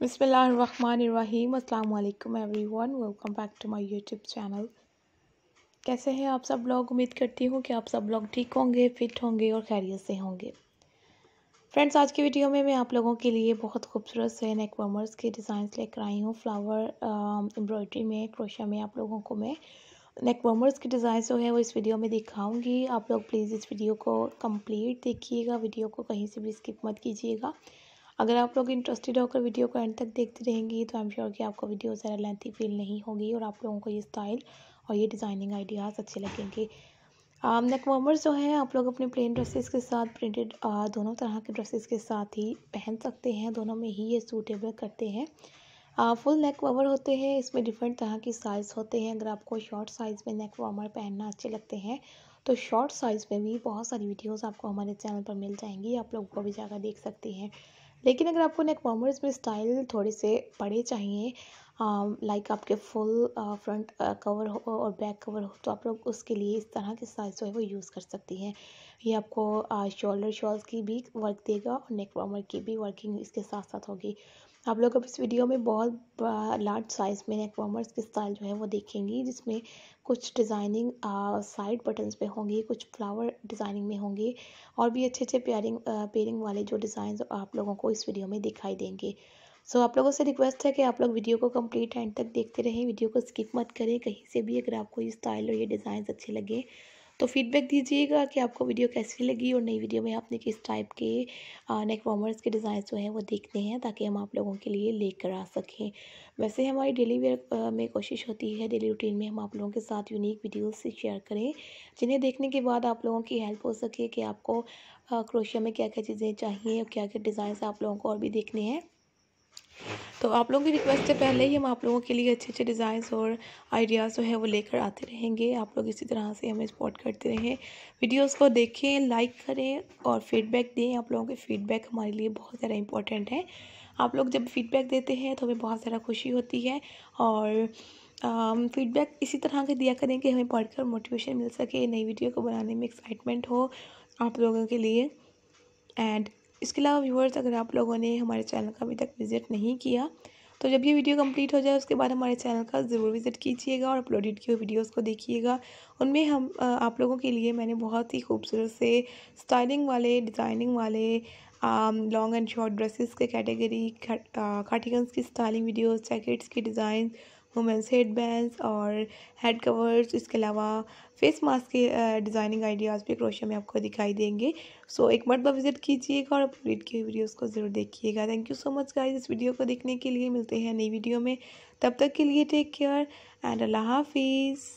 बिसमीम अल्लाम everyone, welcome back to my YouTube channel. कैसे हैं आप सब लोग? उम्मीद करती हूँ कि आप सब लोग ठीक होंगे, फिट होंगे और खैरियत से होंगे। फ्रेंड्स, आज की वीडियो में मैं आप लोगों के लिए बहुत खूबसूरत से नेक वर्मर्स के डिज़ाइंस लेकर आई हूँ। फ्लावर एम्ब्रॉयडरी में क्रोशा में आप लोगों को मैं नेक वर्मर्स के डिज़ाइन जो है वो इस वीडियो में दिखाऊँगी। आप लोग प्लीज़ इस वीडियो को कंप्लीट देखिएगा, वीडियो को कहीं से भी स्किप मत कीजिएगा। अगर आप लोग इंटरेस्टेड होकर वीडियो को एंड तक देखते रहेंगी तो आई एम श्योर कि आपको वीडियो ज़्यादा लेंथी फील नहीं होगी और आप लोगों को ये स्टाइल और ये डिज़ाइनिंग आइडियाज़ अच्छे लगेंगे। नेक वार्मर्स जो हैं, आप लोग अपने प्लेन ड्रेसेस के साथ प्रिंटेड दोनों तरह के ड्रेसेस के साथ ही पहन सकते हैं, दोनों में ही ये सूटेबल करते हैं। फुल नेक वार्मर होते हैं, इसमें डिफरेंट तरह की साइज़ होते हैं। अगर आपको शॉर्ट साइज़ में नेक वार्मर पहनना अच्छे लगते हैं तो शॉर्ट साइज़ में भी बहुत सारी वीडियोज़ आपको हमारे चैनल पर मिल जाएँगी, आप लोगों को भी जाकर देख सकते हैं। लेकिन अगर आपको नेक वार्मर्स में स्टाइल थोड़े से बड़े चाहिए लाइक आपके फुल फ्रंट कवर हो और बैक कवर हो तो आप लोग उसके लिए इस तरह के साइज़ जो है वो यूज़ कर सकती हैं। ये आपको शोल्डर शॉल्स की भी वर्क देगा और नेक वार्मर की भी वर्किंग इसके साथ साथ होगी। आप लोग अब इस वीडियो में बहुत लार्ज साइज़ में नेक वार्मर्स की स्टाइल जो है वो देखेंगी जिसमें कुछ डिज़ाइनिंग साइड बटन्स पे होंगी कुछ फ्लावर डिज़ाइनिंग में होंगे और भी अच्छे अच्छे पेयरिंग पेयरिंग वाले जो डिज़ाइन आप लोगों को इस वीडियो में दिखाई देंगे। सो so, आप लोगों से रिक्वेस्ट है कि आप लोग वीडियो को कंप्लीट एंड तक देखते रहें वीडियो को स्किप मत करें कहीं से भी अगर आपको ये स्टाइल और ये डिज़ाइन अच्छे लगे तो फीडबैक दीजिएगा कि आपको वीडियो कैसी लगी और नई वीडियो में आपने किस टाइप के नेक वॉर्मर्स के डिज़ाइन जो हैं वो देखने हैं ताकि हम आप लोगों के लिए लेकर आ सकें। वैसे हमारी डेली वेयर में कोशिश होती है डेली रूटीन में हम आप लोगों के साथ यूनिक वीडियोस शेयर करें, जिन्हें देखने के बाद आप लोगों की हेल्प हो सके कि आपको क्रोशिया में क्या क्या चीज़ें चाहिए और क्या क्या डिज़ाइन आप लोगों को और भी देखने हैं। तो आप लोगों की रिक्वेस्ट से पहले ही हम आप लोगों के लिए अच्छे अच्छे डिज़ाइंस और आइडियाज़ जो है वो लेकर आते रहेंगे। आप लोग इसी तरह से हमें सपोर्ट करते रहें। वीडियोस को देखें लाइक करें और फीडबैक दें। आप लोगों के फीडबैक हमारे लिए बहुत ज़्यादा इंपॉर्टेंट है। आप लोग जब फीडबैक देते हैं तो हमें बहुत ज़्यादा खुशी होती है और फीडबैक इसी तरह के दिया करें कि हमें पढ़कर मोटिवेशन मिल सके, नई वीडियो को बनाने में एक्साइटमेंट हो आप लोगों के लिए। एंड इसके अलावा व्यूवर्स अगर आप लोगों ने हमारे चैनल का अभी तक विज़िट नहीं किया तो जब ये वीडियो कंप्लीट हो जाए, उसके बाद हमारे चैनल का ज़रूर विज़िट कीजिएगा और अपलोडेड किए वीडियोस को देखिएगा। उनमें हम आप लोगों के लिए मैंने बहुत ही खूबसूरत से स्टाइलिंग वाले डिज़ाइनिंग वाले लॉन्ग एंड शॉर्ट ड्रेसेस के कैटेगरी कार्टिगन्स की स्टाइलिंग वीडियोस जैकेट्स की डिज़ाइन वुमेंस हेड बैंड और हेड कवर्स इसके अलावा फेस मास्क के डिज़ाइनिंग आइडियाज़ भी क्रोशिया में आपको दिखाई देंगे। सो so, एक मरतबा विज़िट कीजिएगा और अपडेट की वीडियोज़ को ज़रूर देखिएगा। Thank you so much guys इस वीडियो को देखने के लिए। मिलते हैं नई वीडियो में। तब तक के लिए टेक केयर एंड अल्लाह हाफिज़